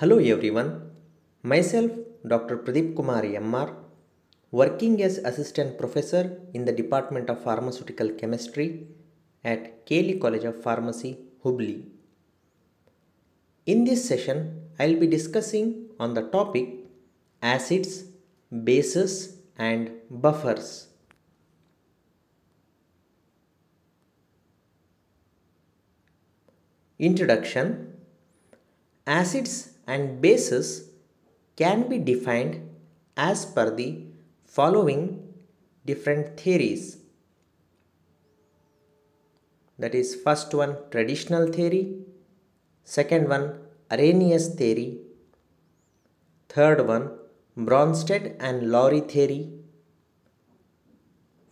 Hello everyone, myself Dr. Pradeep Kumar MR, working as Assistant Professor in the Department of Pharmaceutical Chemistry at KLE College of Pharmacy, Hubli. In this session, I will be discussing on the topic acids, bases and buffers. Introduction Acids and bases can be defined as per the following different theories. That is first one traditional theory, second one Arrhenius theory, third one Bronsted and Lowry theory,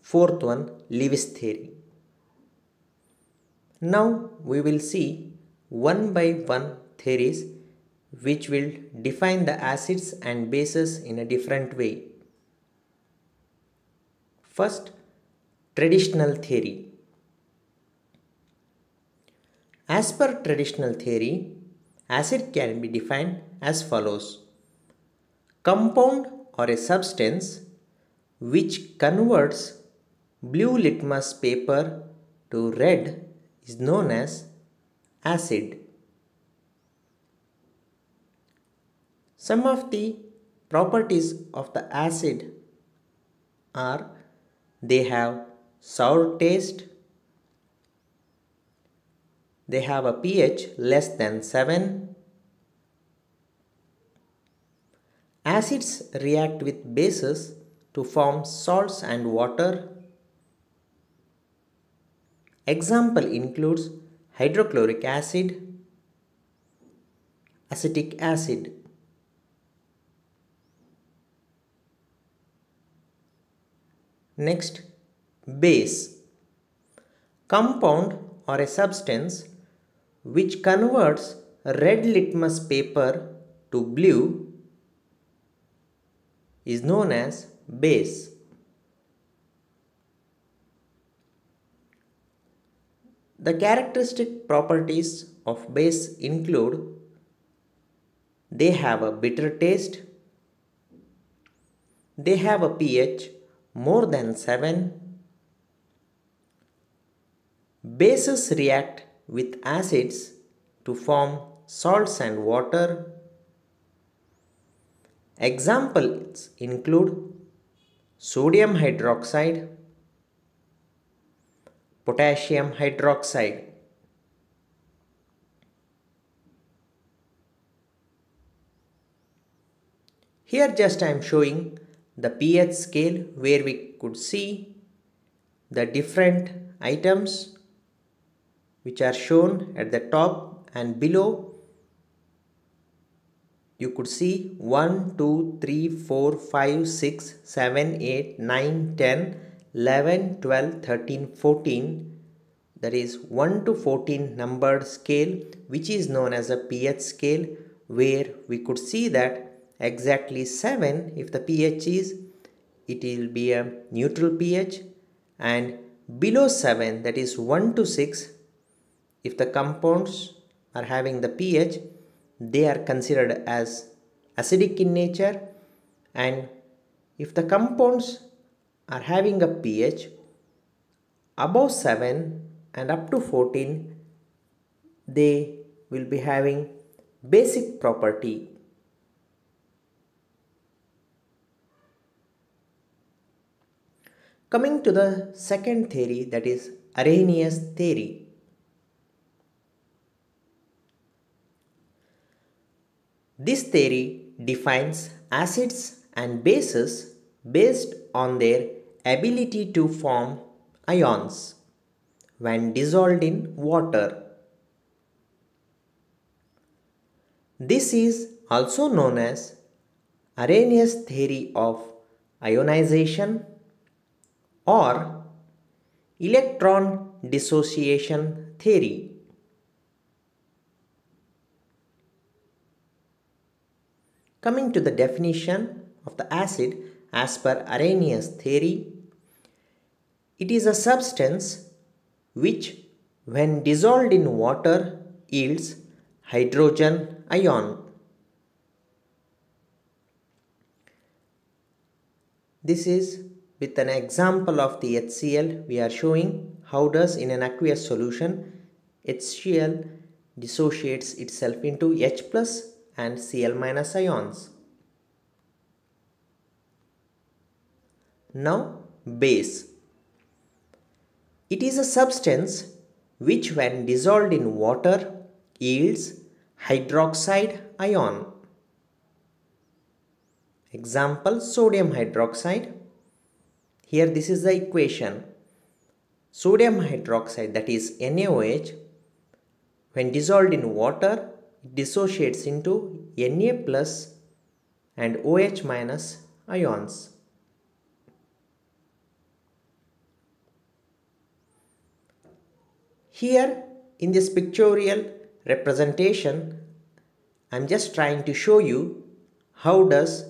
fourth one Lewis theory. Now we will see one by one theories which will define the acids and bases in a different way. First, traditional theory. As per traditional theory, acid can be defined as follows. Compound or a substance which converts blue litmus paper to red is known as acid. Some of the properties of the acid are they have sour taste, they have a pH less than 7, acids react with bases to form salts and water. Example includes hydrochloric acid, acetic acid. Next, base. Compound or a substance which converts red litmus paper to blue is known as base. The characteristic properties of base include they have a bitter taste, they have a pH more than 7, bases react with acids to form salts and water. Examples include sodium hydroxide, potassium hydroxide. Here just I am showing the pH scale where we could see the different items which are shown at the top and below. You could see 1 2 3 4 5 6 7 8 9 10 11 12 13 14 that is 1 to 14 numbered scale which is known as a pH scale where we could see that exactly 7 if the pH is it will be a neutral pH and below 7 that is 1 to 6 if the compounds are having the pH they are considered as acidic in nature and if the compounds are having a pH above 7 and up to 14 they will be having basic property Coming to the second theory that is Arrhenius theory. This theory defines acids and bases based on their ability to form ions when dissolved in water. This is also known as Arrhenius theory of ionization or electron dissociation theory. Coming to the definition of the acid as per Arrhenius theory, it is a substance which when dissolved in water yields hydrogen ion. This is with an example of the HCl we are showing how does in an aqueous solution HCl dissociates itself into H plus and Cl minus ions. Now base. It is a substance which when dissolved in water yields hydroxide ion. Example sodium hydroxide. Here this is the equation. Sodium hydroxide that is NaOH when dissolved in water dissociates into Na plus and OH minus ions. Here in this pictorial representation I am just trying to show you how does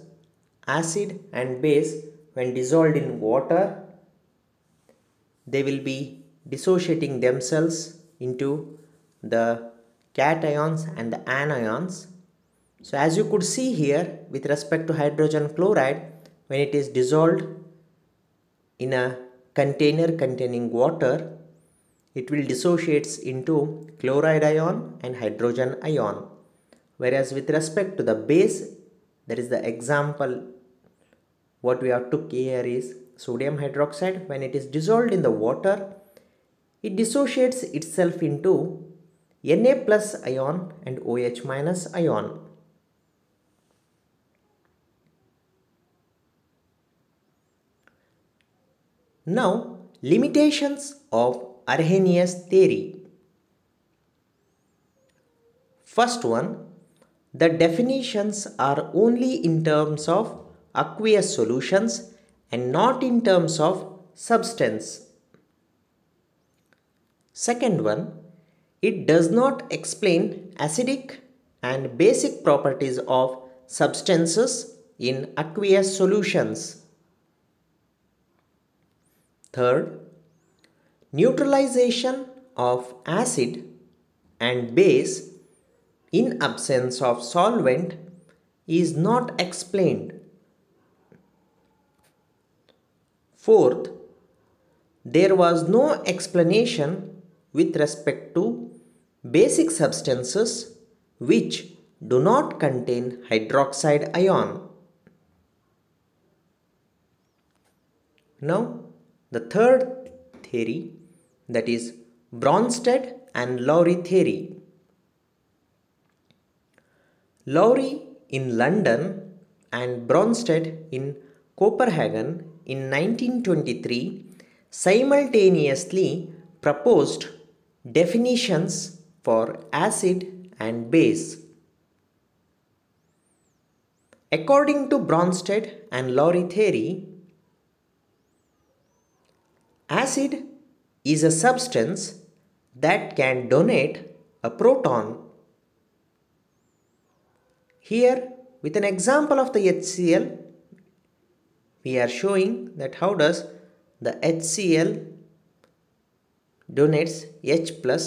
acid and base when dissolved in water they will be dissociating themselves into the cations and the anions. So as you could see here with respect to hydrogen chloride when it is dissolved in a container containing water it will dissociates into chloride ion and hydrogen ion. Whereas with respect to the base, that is the example what we have took here is sodium hydroxide when it is dissolved in the water, it dissociates itself into Na plus ion and OH minus ion. Now, limitations of Arrhenius theory. First one, the definitions are only in terms of aqueous solutions and not in terms of substance. Second one, it does not explain acidic and basic properties of substances in aqueous solutions. Third, neutralization of acid and base in absence of solvent is not explained. Fourth, there was no explanation with respect to basic substances which do not contain hydroxide ion. Now, the third theory that is Bronsted and Lowry theory. Lowry in London and Bronsted in Copenhagen in 1923 simultaneously proposed definitions for acid and base. According to Bronsted and Lowry theory, acid is a substance that can donate a proton. Here with an example of the HCl we are showing that how does the HCl donates H plus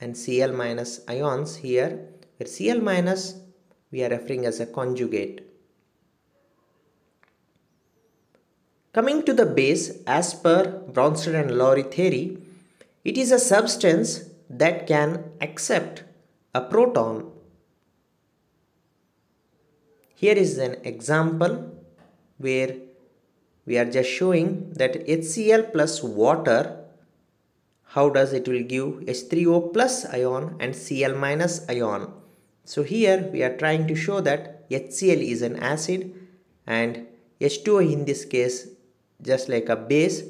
and Cl minus ions here where Cl minus we are referring as a conjugate. Coming to the base, as per Bronsted and Lowry theory, it is a substance that can accept a proton. Here is an example where we are just showing that HCl plus water, how does it will give H3O plus ion and Cl minus ion. So here we are trying to show that HCl is an acid and H2O in this case just like a base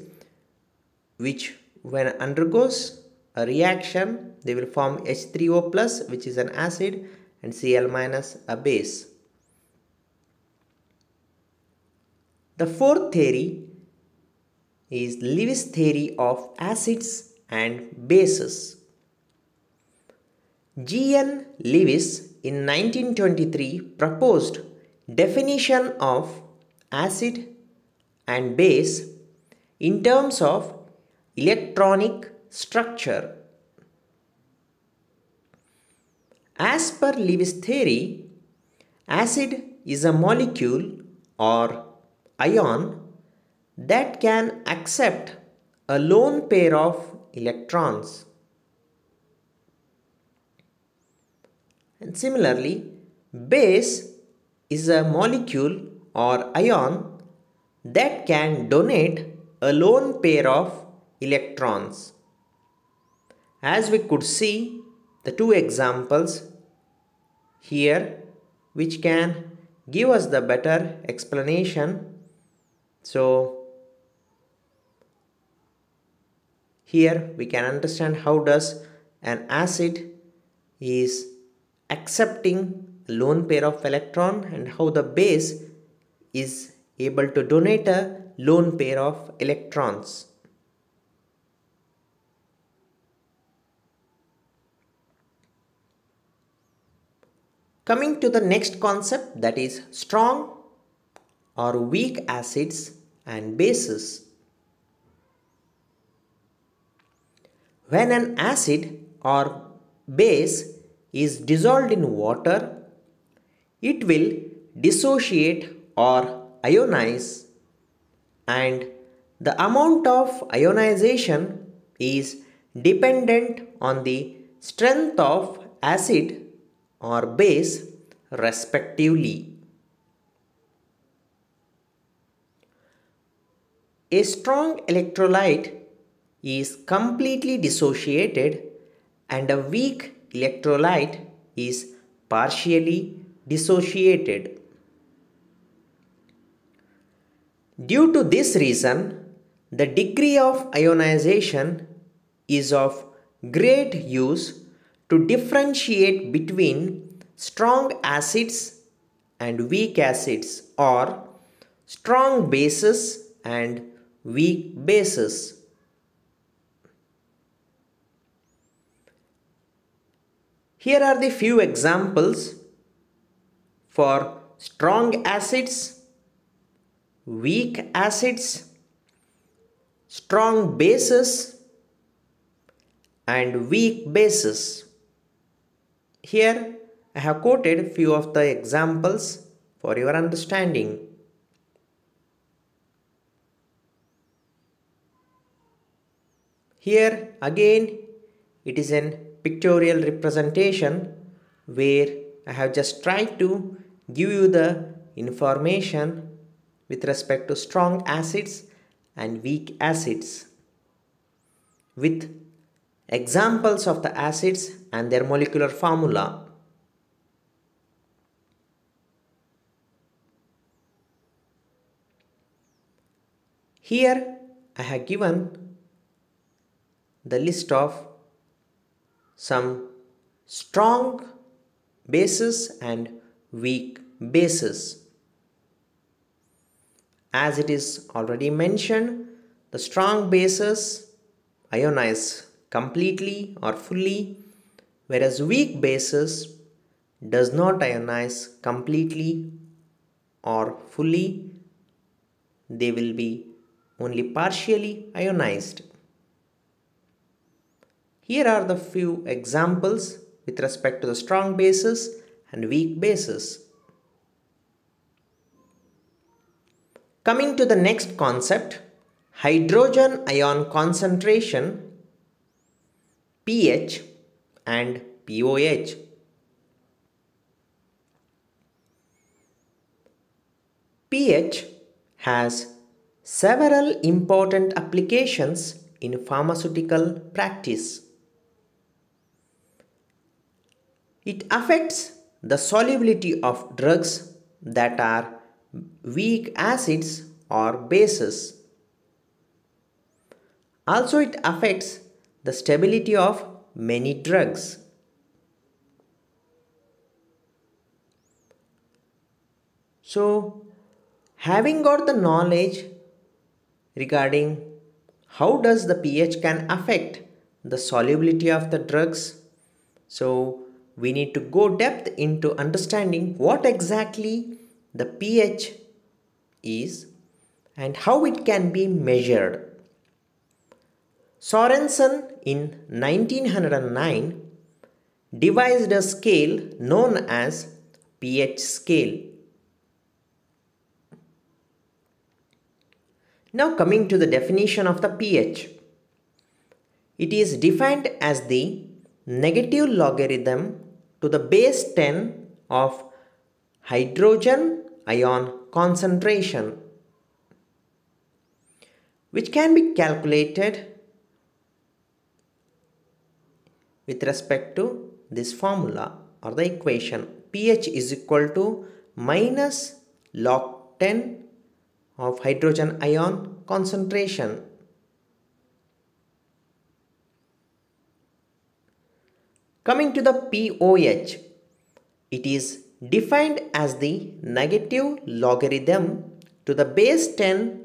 which when undergoes a reaction they will form H3O plus which is an acid and Cl minus a base. The fourth theory is Lewis theory of acids and bases. G.N. Lewis in 1923 proposed definition of acid and base in terms of electronic structure. As per Lewis theory, acid is a molecule or ion that can accept a lone pair of electrons. And similarly, base is a molecule or ion that can donate a lone pair of electrons. As we could see the two examples here which can give us the better explanation. So here we can understand how does an acid is accepting lone pair of electron and how the base is able to donate a lone pair of electrons. Coming to the next concept that is strong or weak acids and bases. When an acid or base is dissolved in water, it will dissociate or ionize and the amount of ionization is dependent on the strength of acid or base respectively. A strong electrolyte is completely dissociated and a weak electrolyte is partially dissociated. Due to this reason, the degree of ionization is of great use to differentiate between strong acids and weak acids or strong bases and weak bases. Here are the few examples for strong acids weak acids, strong bases and weak bases. Here I have quoted few of the examples for your understanding. Here again it is an pictorial representation where I have just tried to give you the information with respect to strong acids and weak acids with examples of the acids and their molecular formula. Here I have given the list of some strong bases and weak bases. As it is already mentioned, the strong bases ionize completely or fully, whereas weak bases does not ionize completely or fully. They will be only partially ionized. Here are the few examples with respect to the strong bases and weak bases. Coming to the next concept, hydrogen ion concentration, pH and pOH. pH has several important applications in pharmaceutical practice. It affects the solubility of drugs that are weak acids or bases. Also it affects the stability of many drugs. So having got the knowledge regarding how does the pH can affect the solubility of the drugs so we need to go depth into understanding what exactly the pH is and how it can be measured. Sorensen in 1909 devised a scale known as pH scale. Now coming to the definition of the pH. It is defined as the negative logarithm to the base 10 of hydrogen ion concentration which can be calculated with respect to this formula or the equation pH is equal to minus log 10 of hydrogen ion concentration. Coming to the POH, it is defined as the negative logarithm to the base 10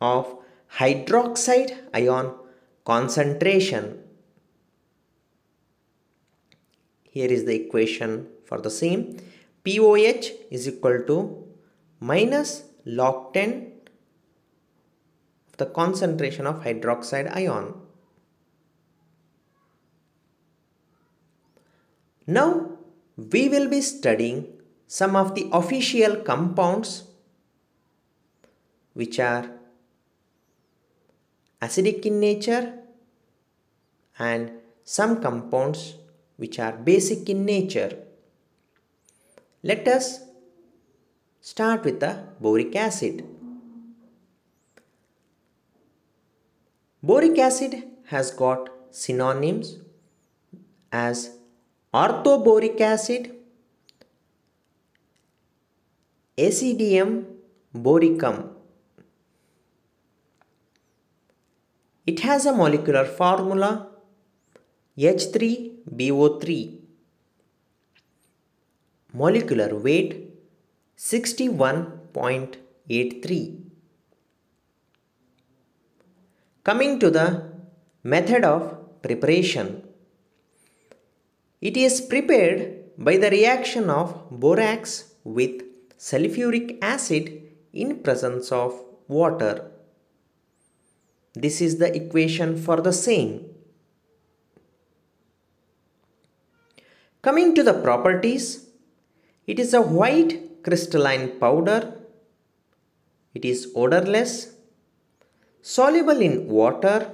of hydroxide ion concentration. Here is the equation for the same. POH is equal to minus log 10 of the concentration of hydroxide ion. Now we will be studying some of the official compounds which are acidic in nature and some compounds which are basic in nature. Let us start with the boric acid. Boric acid has got synonyms as orthoboric acid, Acidum boricum. It has a molecular formula H3BO3. Molecular weight 61.83. Coming to the method of preparation. It is prepared by the reaction of borax with sulfuric acid in presence of water. This is the equation for the same. Coming to the properties, it is a white crystalline powder. It is odorless, soluble in water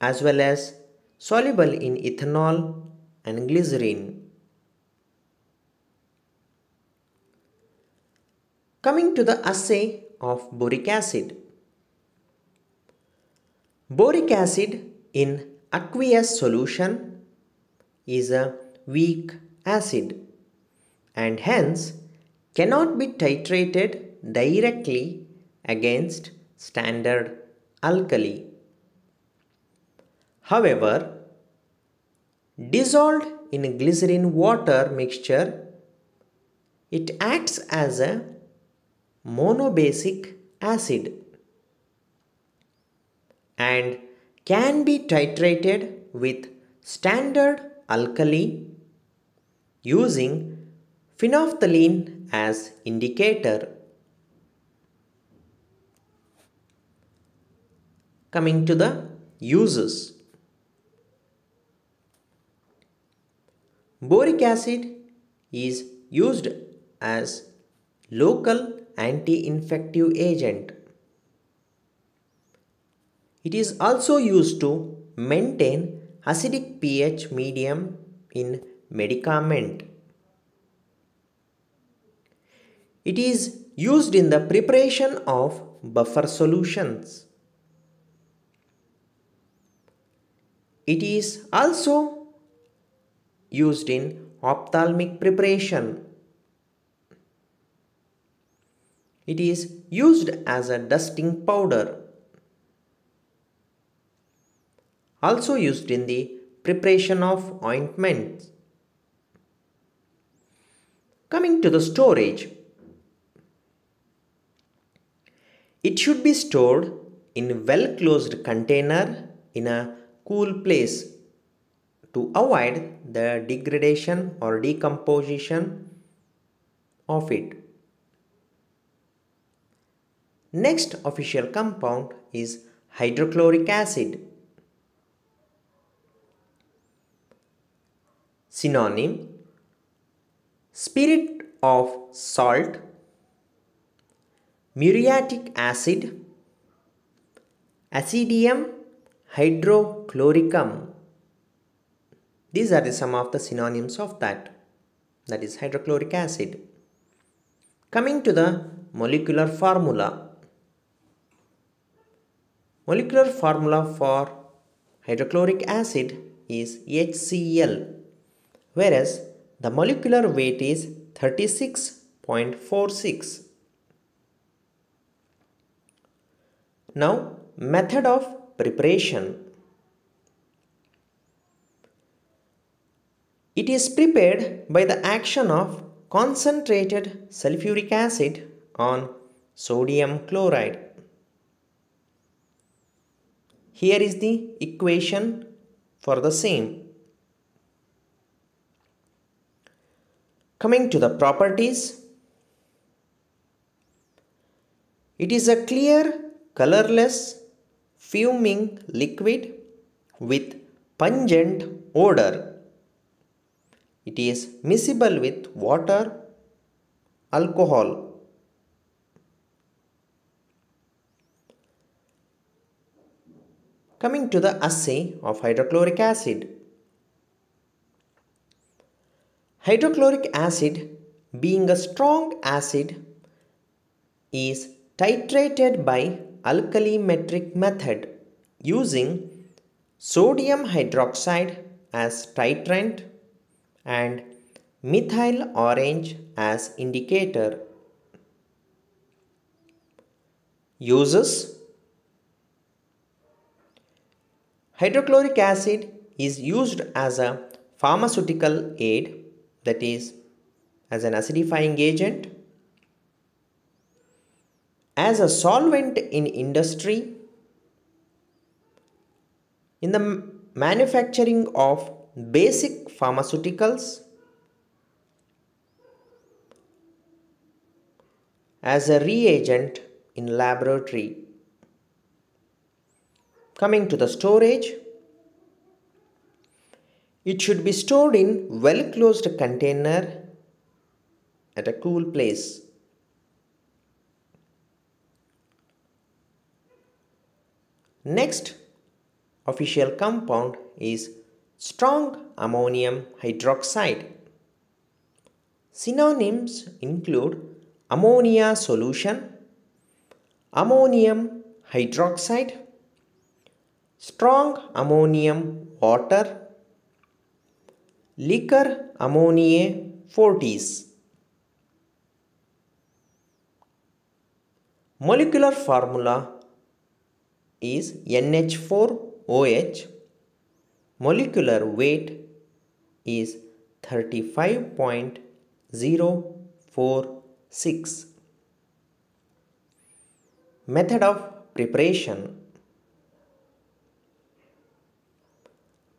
as well as soluble in ethanol and glycerin. Coming to the assay of boric acid. Boric acid in aqueous solution is a weak acid and hence cannot be titrated directly against standard alkali. However, dissolved in glycerin water mixture, it acts as a monobasic acid and can be titrated with standard alkali using phenolphthalein as indicator. Coming to the uses. Boric acid is used as local anti-infective agent. It is also used to maintain acidic pH medium in medicament. It is used in the preparation of buffer solutions. It is also used in ophthalmic preparation. It is used as a dusting powder. Also used in the preparation of ointments. Coming to the storage. It should be stored in well closed container in a cool place to avoid the degradation or decomposition of it. Next official compound is hydrochloric acid. Synonym Spirit of salt, muriatic acid, Acidum hydrochloricum. These are the some of the synonyms of that. That is hydrochloric acid. Coming to the molecular formula. Molecular formula for hydrochloric acid is HCl whereas the molecular weight is 36.46. Now method of preparation. It is prepared by the action of concentrated sulfuric acid on sodium chloride. Here is the equation for the same. Coming to the properties, it is a clear, colorless, fuming liquid with pungent odor. It is miscible with water, alcohol. Coming to the assay of hydrochloric acid. Hydrochloric acid being a strong acid is titrated by alkalimetric method using sodium hydroxide as titrant and methyl orange as indicator. Uses. Hydrochloric acid is used as a pharmaceutical aid that is as an acidifying agent, as a solvent in industry, in the manufacturing of basic pharmaceuticals, as a reagent in laboratory. Coming to the storage, it should be stored in well closed container at a cool place. Next official compound is strong ammonium hydroxide. Synonyms include ammonia solution, ammonium hydroxide, strong ammonium water, liquor ammonia fortis. Molecular formula is NH4OH. Molecular weight is 35.046. Method of preparation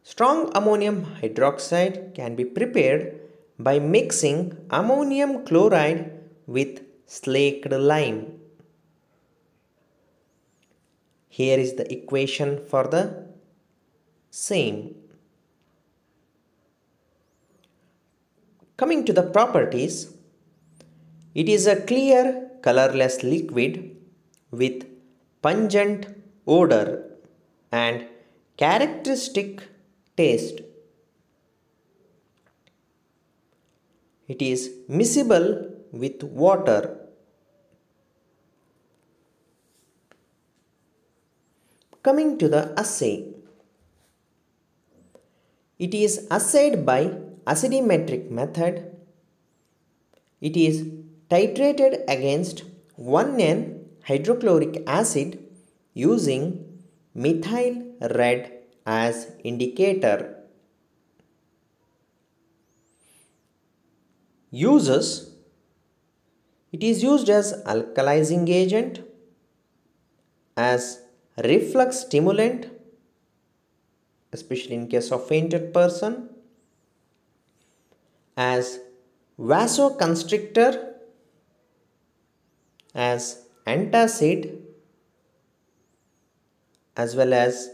Strong ammonium hydroxide can be prepared by mixing ammonium chloride with slaked lime. Here is the equation for the same. Coming to the properties, it is a clear colorless liquid with pungent odor and characteristic taste. It is miscible with water. Coming to the assay. It is assayed by acidimetric method. It is titrated against 1N hydrochloric acid using methyl red as indicator. Uses It is used as alkalizing agent, as reflex stimulant, especially in case of fainted person, as vasoconstrictor, as antacid, as well as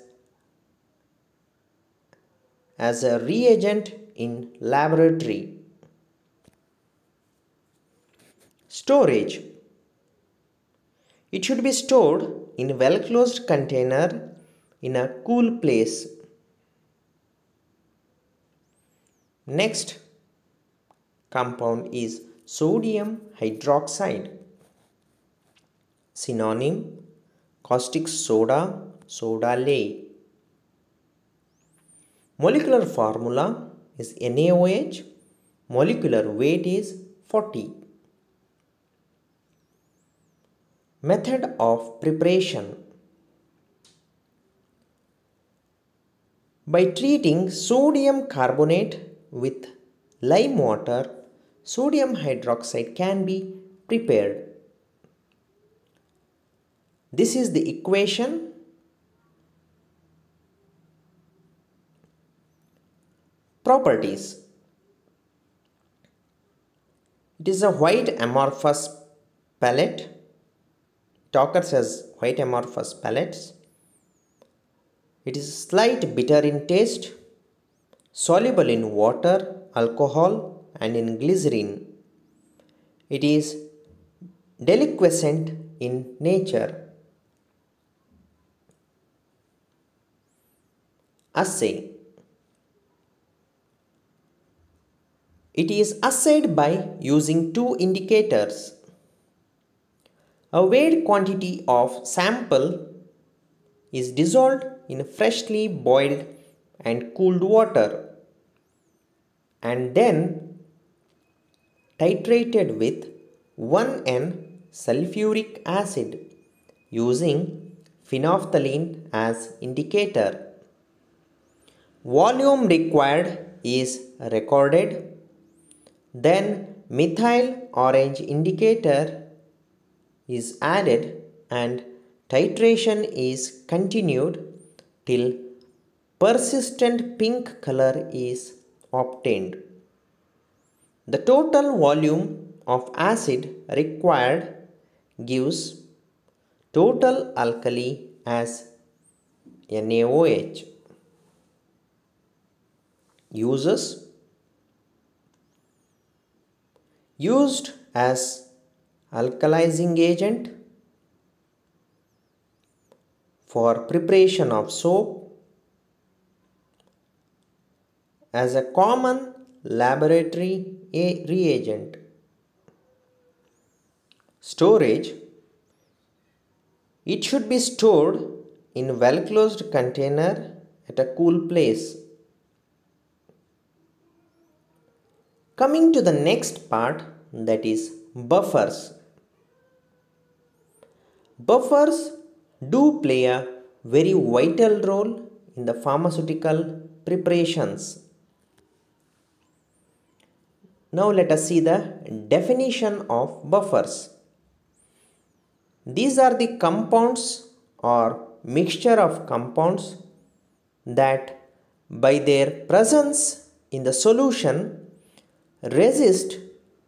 as a reagent in laboratory. Storage. It should be stored in well closed container in a cool place. Next compound is sodium hydroxide. Synonym caustic soda, soda lye. Molecular formula is NaOH. Molecular weight is 40. Method of preparation By treating sodium carbonate with lime water, sodium hydroxide can be prepared. This is the equation. Properties. It is a white amorphous pellet. It occurs as white amorphous pellets. It is slight bitter in taste, soluble in water, alcohol and in glycerin. It is deliquescent in nature. Assay It is assayed by using two indicators. A weighed quantity of sample is dissolved in freshly boiled and cooled water and then titrated with 1N sulfuric acid using phenolphthalein as indicator. Volume required is recorded. Then methyl orange indicator is added and titration is continued till persistent pink color is obtained. The total volume of acid required gives total alkali as NaOH. Uses used as alkalizing agent for preparation of soap as a common laboratory reagent. Storage It should be stored in well closed container at a cool place. Coming to the next part that is buffers. Buffers do play a very vital role in the pharmaceutical preparations. Now let us see the definition of buffers. These are the compounds or mixture of compounds that by their presence in the solution resist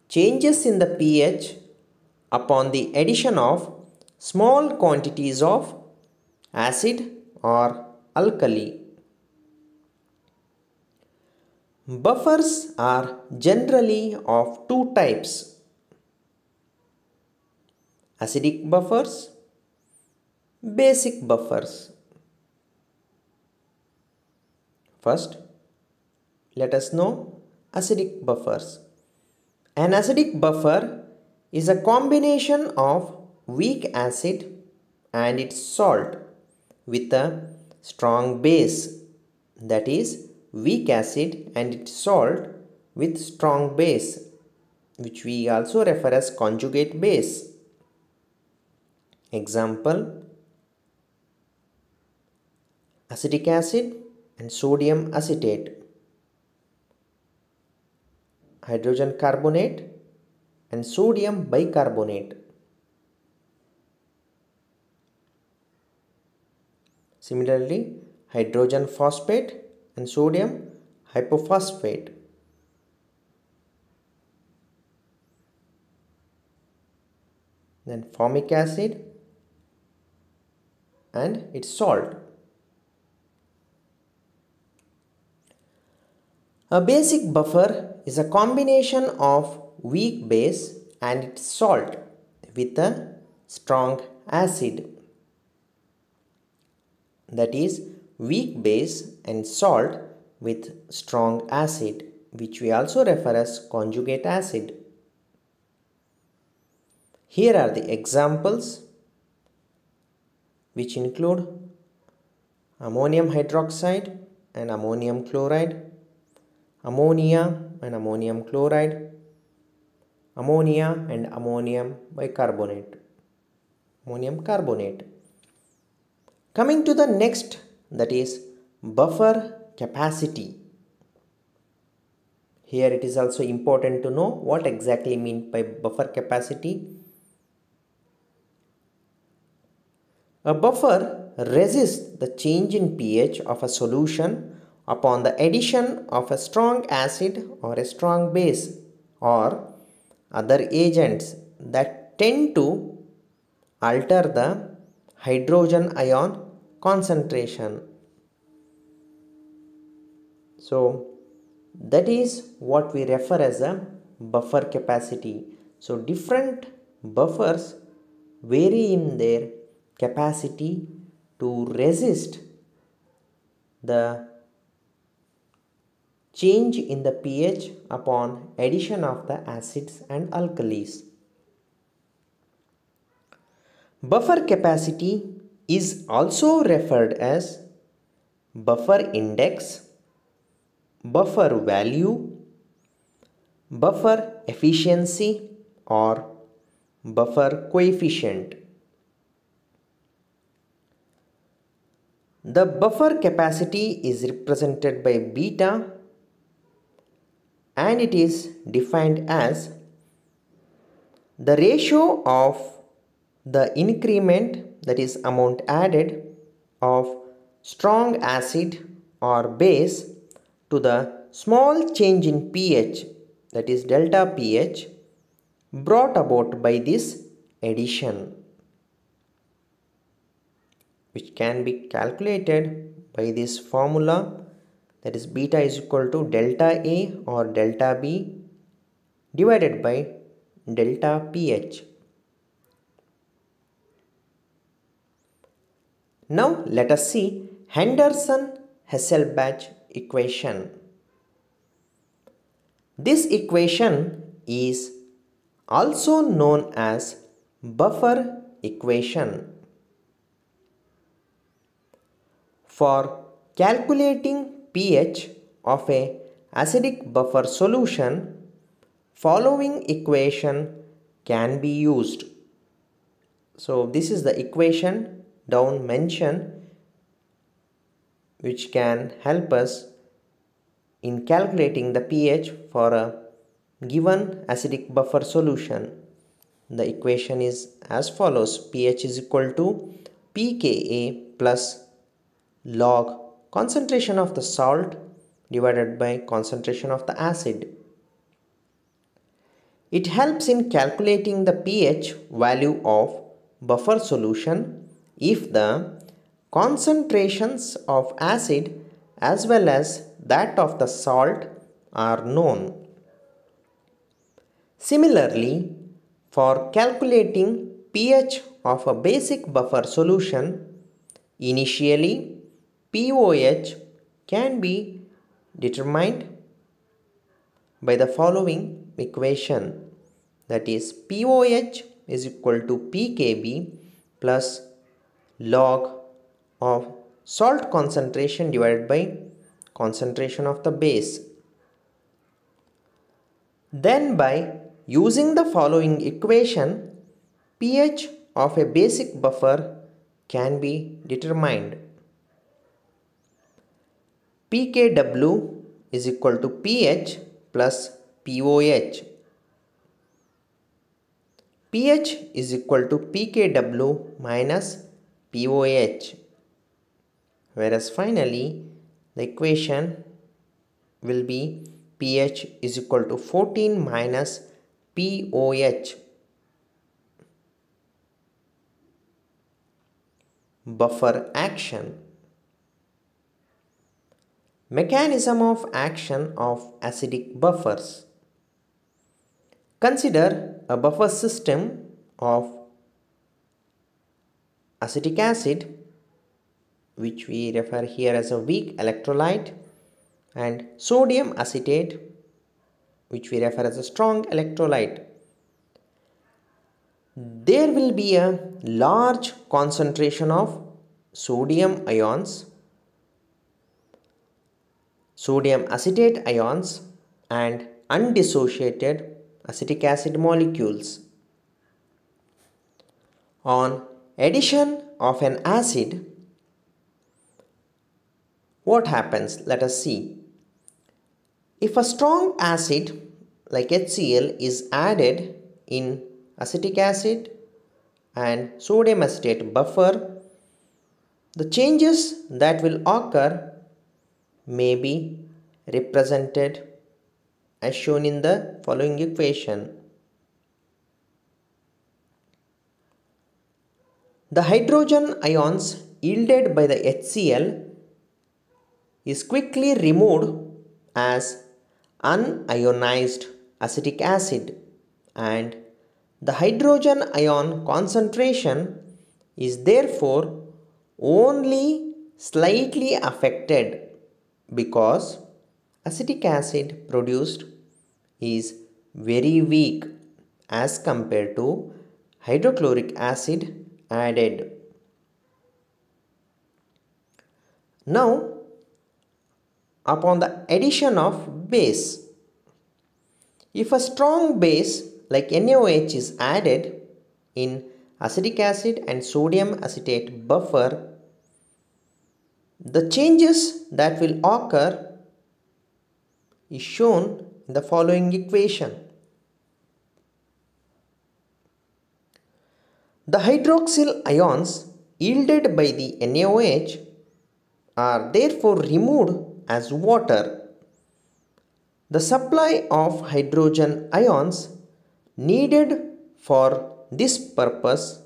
changes in the pH upon the addition of small quantities of acid or alkali. Buffers are generally of two types acidic buffers, basic buffers. First, let us know acidic buffers. An acidic buffer is a combination of weak acid and its salt with a strong base that is weak acid and its salt with strong base which we also refer as conjugate base. Example acetic acid and sodium acetate hydrogen carbonate and sodium bicarbonate Similarly, hydrogen phosphate and sodium hypophosphate. Then formic acid and its salt. A basic buffer is a combination of weak base and its salt with a strong acid. that is weak base and salt with strong acid which we also refer as conjugate acid. Here are the examples which include ammonium hydroxide and ammonium chloride, ammonia and ammonium chloride, ammonia and ammonium bicarbonate, ammonium carbonate. Coming to the next that is buffer capacity. Here it is also important to know what exactly mean by buffer capacity. A buffer resists the change in pH of a solution upon the addition of a strong acid or a strong base or other agents that tend to alter the hydrogen ion concentration. So that is what we refer as a buffer capacity. So different buffers vary in their capacity to resist the change in the pH upon addition of the acids and alkalis. Buffer capacity is also referred as buffer index, buffer value, buffer efficiency or buffer coefficient. The buffer capacity is represented by beta and it is defined as the ratio of the increment that is amount added of strong acid or base to the small change in pH that is delta pH brought about by this addition which can be calculated by this formula that is beta is equal to delta A or delta B divided by delta pH. Now let us see Henderson-Hasselbalch equation. This equation is also known as buffer equation. For calculating pH of a acidic buffer solution, following equation can be used. So this is the equation down mention which can help us in calculating the pH for a given acidic buffer solution. The equation is as follows pH is equal to pKa plus log concentration of the salt divided by concentration of the acid. It helps in calculating the pH value of buffer solution if the concentrations of acid as well as that of the salt are known. Similarly, for calculating pH of a basic buffer solution, initially POH can be determined by the following equation that is POH is equal to PKB plus log of salt concentration divided by concentration of the base. Then by using the following equation, pH of a basic buffer can be determined. pKw is equal to pH plus POH. pH is equal to pKw minus POH whereas finally the equation will be pH is equal to 14 minus POH buffer action. Mechanism of action of acidic buffers. Consider a buffer system of acetic acid which we refer here as a weak electrolyte and sodium acetate which we refer as a strong electrolyte. There will be a large concentration of sodium ions, sodium acetate ions and undissociated acetic acid molecules. On addition of an acid, what happens? Let us see. If a strong acid like HCl is added in acetic acid and sodium acetate buffer, the changes that will occur may be represented as shown in the following equation. The hydrogen ions yielded by the HCl is quickly removed as unionized acetic acid and the hydrogen ion concentration is therefore only slightly affected because acetic acid produced is very weak as compared to hydrochloric acid added. Now, upon the addition of base, if a strong base like NaOH is added in acetic acid and sodium acetate buffer, the changes that will occur is shown in the following equation. The hydroxyl ions yielded by the NaOH are therefore removed as water. The supply of hydrogen ions needed for this purpose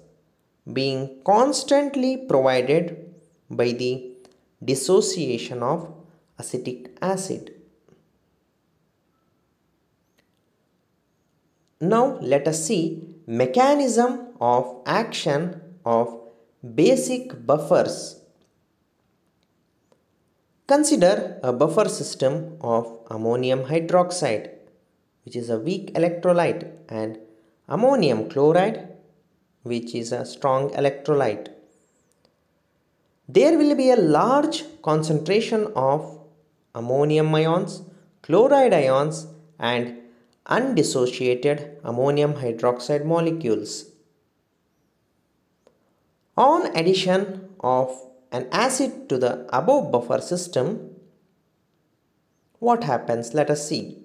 being constantly provided by the dissociation of acetic acid. Now let us see mechanism of action of basic buffers. Consider a buffer system of ammonium hydroxide which is a weak electrolyte and ammonium chloride which is a strong electrolyte. There will be a large concentration of ammonium ions, chloride ions and undissociated ammonium hydroxide molecules. On addition of an acid to the above buffer system, what happens? Let us see.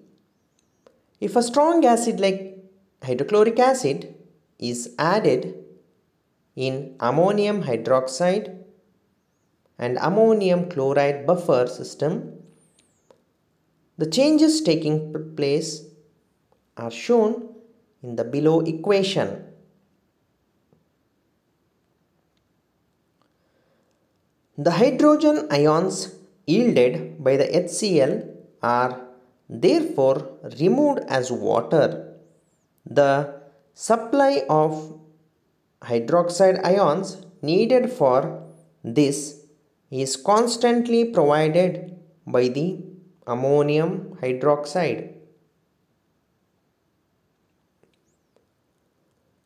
If a strong acid like hydrochloric acid is added in ammonium hydroxide and ammonium chloride buffer system, the changes taking place are shown in the below equation. The hydrogen ions yielded by the HCl are therefore removed as water. The supply of hydroxide ions needed for this is constantly provided by the ammonium hydroxide.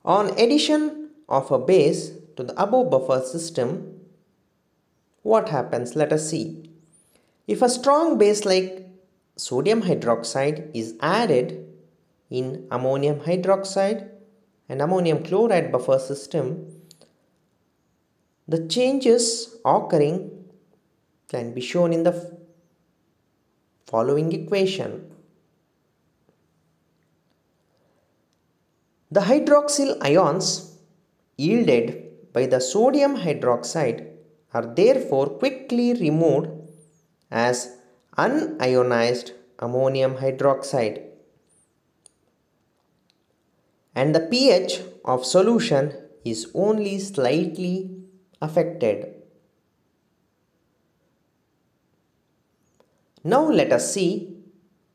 On addition of a base to the above buffer system, what happens? Let us see. If a strong base like sodium hydroxide is added in ammonium hydroxide and ammonium chloride buffer system, the changes occurring can be shown in the following equation. The hydroxyl ions yielded by the sodium hydroxide are therefore quickly removed as unionized ammonium hydroxide and the pH of solution is only slightly affected. Now let us see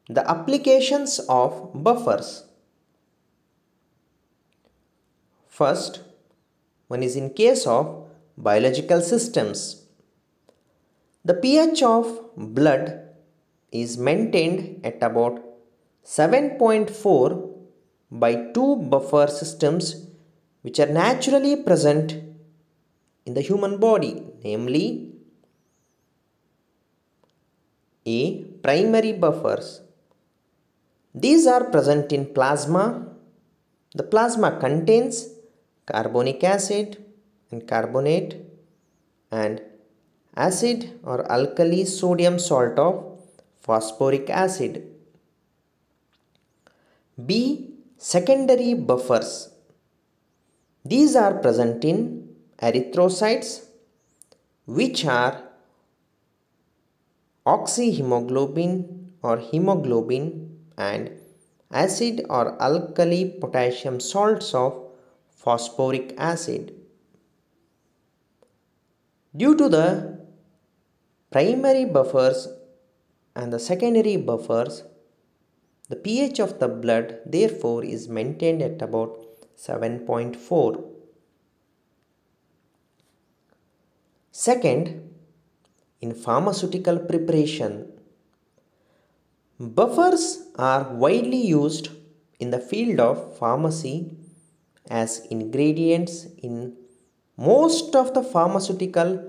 the applications of buffers. First, one is in case of biological systems. The pH of blood is maintained at about 7.4 by two buffer systems which are naturally present in the human body namely A. Primary buffers. These are present in plasma. The plasma contains carbonic acid and carbonate and acid or alkali sodium salt of phosphoric acid. B. Secondary buffers. These are present in erythrocytes which are oxyhemoglobin or hemoglobin and acid or alkali potassium salts of phosphoric acid. Due to the primary buffers and the secondary buffers, the pH of the blood therefore is maintained at about 7.4. Second, in pharmaceutical preparation, buffers are widely used in the field of pharmacy as ingredients in most of the pharmaceutical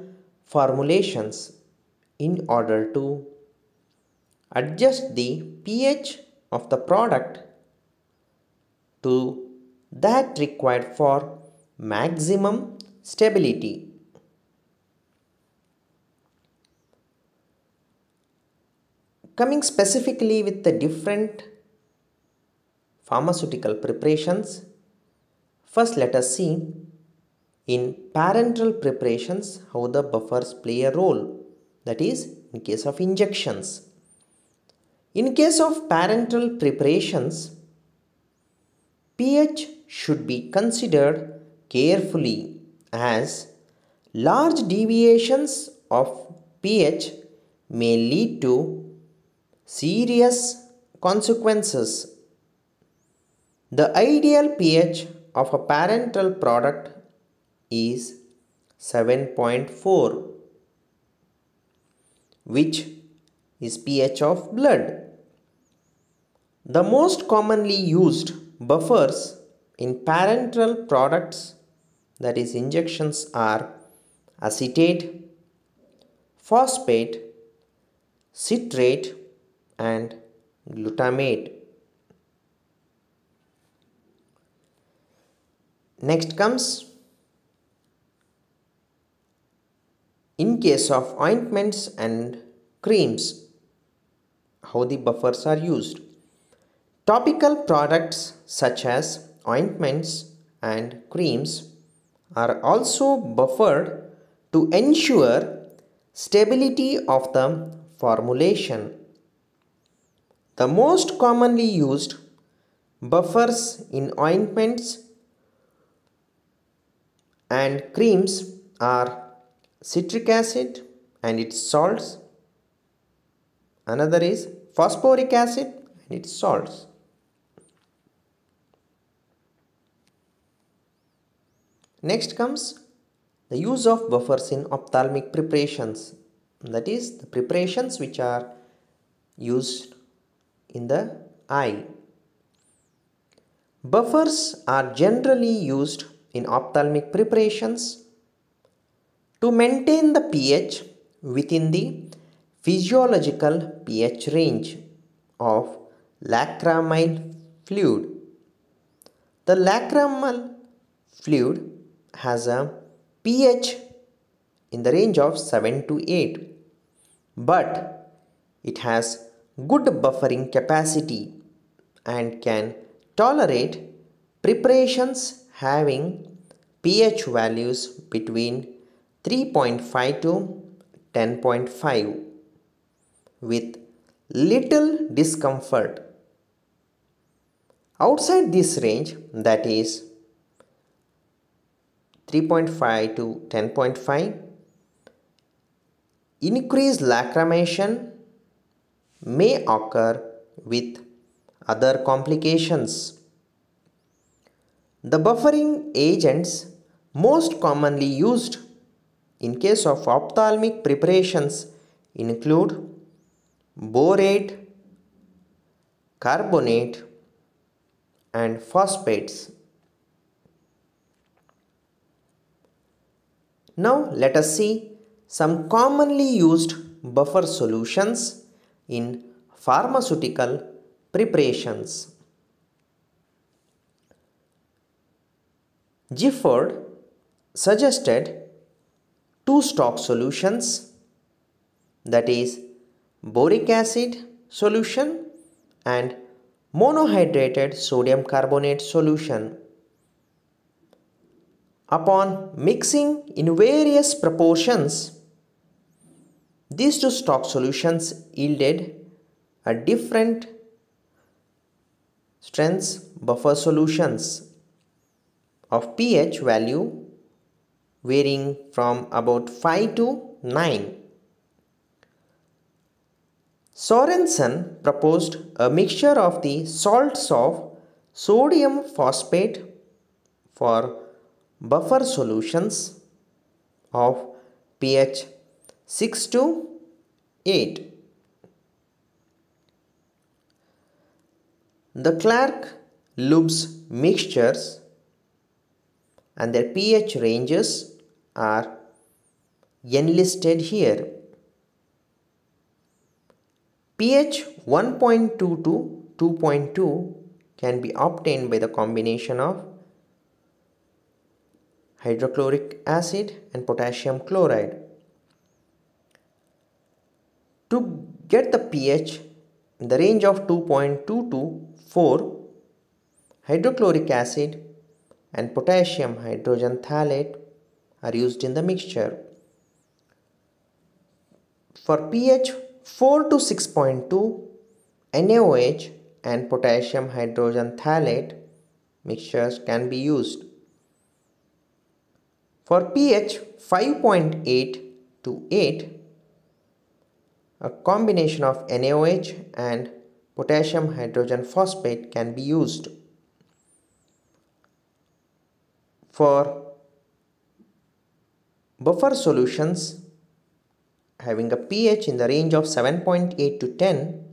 formulations in order to adjust the pH of the product to that required for maximum stability. Coming specifically with the different pharmaceutical preparations, first let us see in parenteral preparations how the buffers play a role that is in case of injections. In case of parenteral preparations, pH should be considered carefully as large deviations of pH may lead to serious consequences. The ideal pH of a parenteral product is 7.4 which is pH of blood. The most commonly used buffers in parenteral products that is injections are acetate, phosphate, citrate and glutamate. Next comes in case of ointments and creams how the buffers are used. Topical products such as ointments and creams are also buffered to ensure stability of the formulation. The most commonly used buffers in ointments and creams are citric acid and its salts. Another is phosphoric acid and its salts. Next comes the use of buffers in ophthalmic preparations that is the preparations which are used in the eye. Buffers are generally used in ophthalmic preparations to maintain the pH within the physiological pH range of lacrimal fluid. The lacrimal fluid has a pH in the range of 7 to 8 but it has good buffering capacity and can tolerate preparations having pH values between 3.5 to 10.5 with little discomfort. Outside this range that is 3.5 to 10.5 increased lacrimation may occur with other complications. The buffering agents most commonly used in case of ophthalmic preparations include borate, carbonate and phosphates. Now let us see some commonly used buffer solutions in pharmaceutical preparations. Gifford suggested two stock solutions that is boric acid solution and monohydrated sodium carbonate solution. Upon mixing in various proportions, these two stock solutions yielded a different strengths buffer solutions of pH value varying from about 5 to 9. Sorensen proposed a mixture of the salts of sodium phosphate for buffer solutions of pH 6 to 8. The Clark Lubs mixtures and their pH ranges are enlisted here. pH 1.2 to 2.2 can be obtained by the combination of hydrochloric acid and potassium chloride. To get the pH in the range of 2.2 to 4, hydrochloric acid and potassium hydrogen phthalate are used in the mixture. For pH 4 to 6.2, NaOH and potassium hydrogen phthalate mixtures can be used. For pH 5.8 to 8, a combination of NaOH and potassium hydrogen phosphate can be used. For buffer solutions having a pH in the range of 7.8 to 10,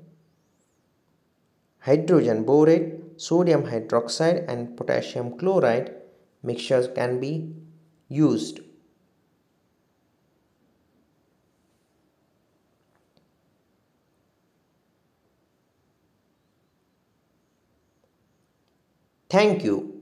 hydrogen borate, sodium hydroxide and potassium chloride mixtures can be used. Thank you.